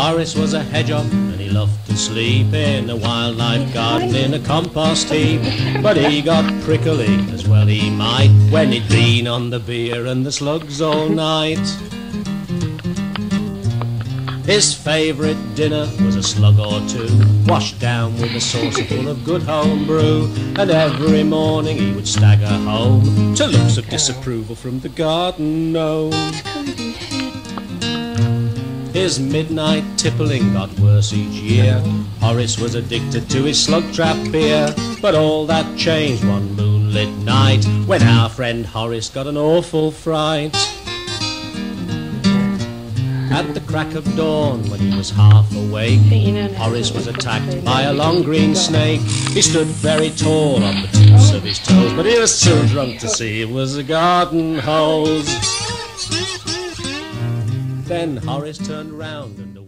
Horace was a hedgehog and he loved to sleep in a wildlife garden in a compost heap. But he got prickly, as well he might, when he'd been on the beer and the slugs all night. His favourite dinner was a slug or two, washed down with a saucer full of good home brew. And every morning he would stagger home to looks of disapproval from the garden gnome. His midnight tippling got worse each year. Horace was addicted to his slug trap beer. But all that changed one moonlit night when our friend Horace got an awful fright. At the crack of dawn, when he was half awake, Horace was attacked by a long green snake. He stood very tall on the tips of his toes, but he was too drunk to see it was a garden hose. Then Horace turned round and